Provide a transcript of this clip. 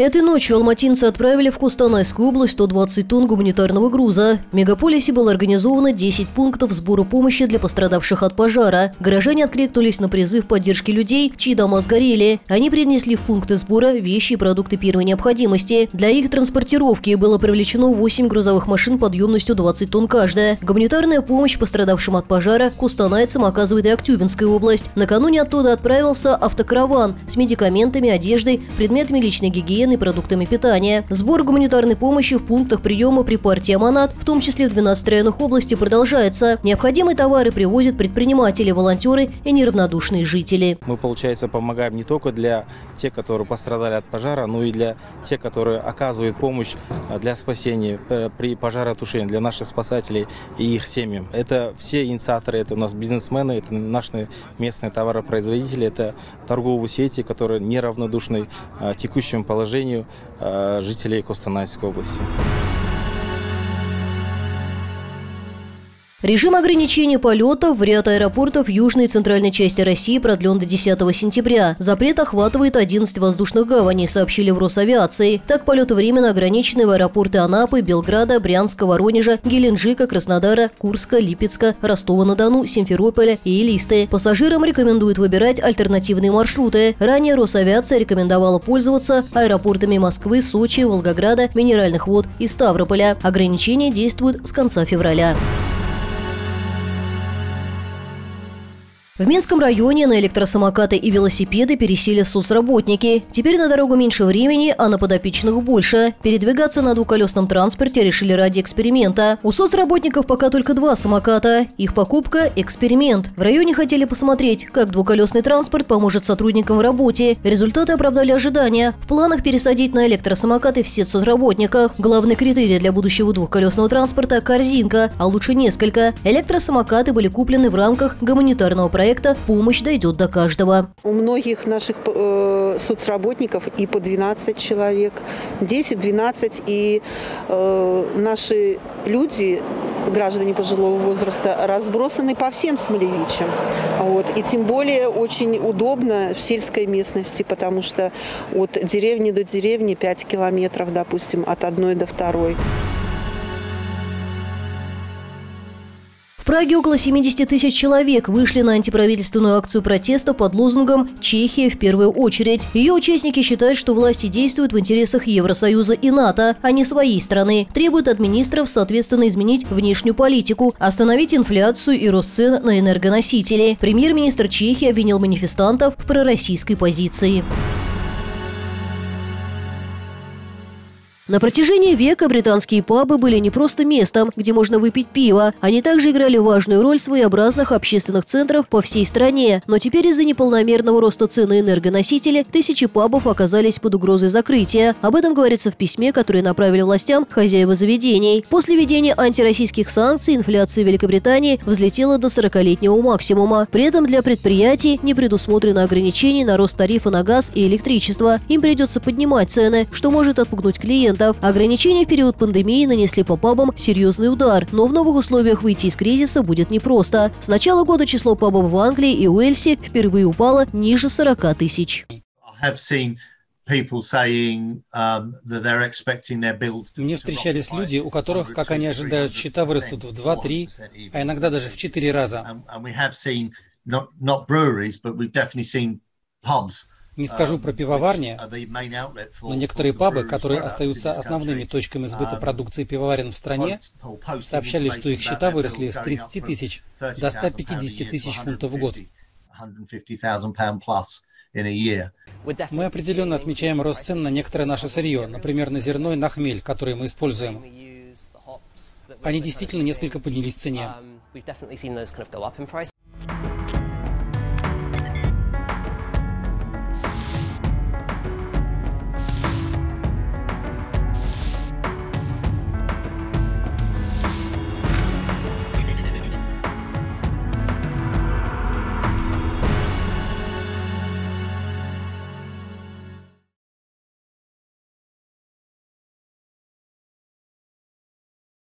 Этой ночью алматинцы отправили в Кустанайскую область 120 тонн гуманитарного груза. В мегаполисе было организовано 10 пунктов сбора помощи для пострадавших от пожара. Горожане откликнулись на призыв поддержки людей, чьи дома сгорели. Они принесли в пункты сбора вещи и продукты первой необходимости. Для их транспортировки было привлечено 8 грузовых машин подъемностью 20 тонн каждая. Гуманитарная помощь пострадавшим от пожара кустанайцам оказывает и Актюбинская область. Накануне оттуда отправился автокараван с медикаментами, одеждой, предметами личной гигиены и продуктами питания. Сбор гуманитарной помощи в пунктах приема при партии «Аманат», в том числе в 12 районах области, продолжается. Необходимые товары привозят предприниматели, волонтеры и неравнодушные жители. Мы, получается, помогаем не только для тех, которые пострадали от пожара, но и для тех, которые оказывают помощь а, для спасения э, при пожаротушении, для наших спасателей и их семьям. Это все инициаторы, это у нас бизнесмены, это наши местные товаропроизводители, это торговые сети, которые неравнодушны а, текущему положению положению э, жителей Костанайской области. Режим ограничения полетов в ряд аэропортов южной и центральной части России продлен до 10 сентября. Запрет охватывает 11 воздушных гаваней, сообщили в Росавиации. Так, полеты временно ограничены в аэропорты Анапы, Белграда, Брянска, Воронежа, Геленджика, Краснодара, Курска, Липецка, Ростова-на-Дону, Симферополя и Элисты. Пассажирам рекомендуют выбирать альтернативные маршруты. Ранее Росавиация рекомендовала пользоваться аэропортами Москвы, Сочи, Волгограда, Минеральных вод и Ставрополя. Ограничения действуют с конца февраля. В Минском районе на электросамокаты и велосипеды пересели соцработники. Теперь на дорогу меньше времени, а на подопечных больше. Передвигаться на двухколесном транспорте решили ради эксперимента. У соцработников пока только два самоката. Их покупка – эксперимент. В районе хотели посмотреть, как двухколесный транспорт поможет сотрудникам в работе. Результаты оправдали ожидания. В планах пересадить на электросамокаты все соцработников. Главный критерий для будущего двухколесного транспорта – корзинка, а лучше несколько. Электросамокаты были куплены в рамках гуманитарного проекта проекта «Помощь дойдет до каждого». У многих наших э, соцработников и по 12 человек, 10-12, и э, наши люди граждане пожилого возраста разбросаны по всем Смолевичам. Вот. И тем более очень удобно в сельской местности, потому что от деревни до деревни 5 километров, допустим, от одной до второй. Праге около 70 тысяч человек вышли на антиправительственную акцию протеста под лозунгом «Чехия в первую очередь». Ее участники считают, что власти действуют в интересах Евросоюза и НАТО, а не своей страны. Требуют от министров, соответственно, изменить внешнюю политику, остановить инфляцию и рост цен на энергоносители. Премьер-министр Чехии обвинил манифестантов в пророссийской позиции. На протяжении века британские пабы были не просто местом, где можно выпить пиво. Они также играли важную роль своеобразных общественных центрах по всей стране. Но теперь из-за неполномерного роста цен на энергоносители тысячи пабов оказались под угрозой закрытия. Об этом говорится в письме, которое направили властям хозяева заведений. После введения антироссийских санкций инфляция Великобритании взлетела до 40-летнего максимума. При этом для предприятий не предусмотрено ограничений на рост тарифа на газ и электричество. Им придется поднимать цены, что может отпугнуть клиентов Ограничения в период пандемии нанесли по пабам серьезный удар, но в новых условиях выйти из кризиса будет непросто. С начала года число пабов в Англии и Уэльсе впервые упало ниже 40 тысяч. Мне встречались люди, у которых, как они ожидают, счета вырастут в 2-3, а иногда даже в 4 раза. Не скажу про пивоварни, но некоторые пабы, которые остаются основными точками сбыта продукции пивоварен в стране, сообщали, что их счета выросли с 30 тысяч до 150 тысяч фунтов в год. Мы определенно отмечаем рост цен на некоторое наше сырье, например, на зерно и на хмель, которые мы используем. Они действительно несколько поднялись в цене.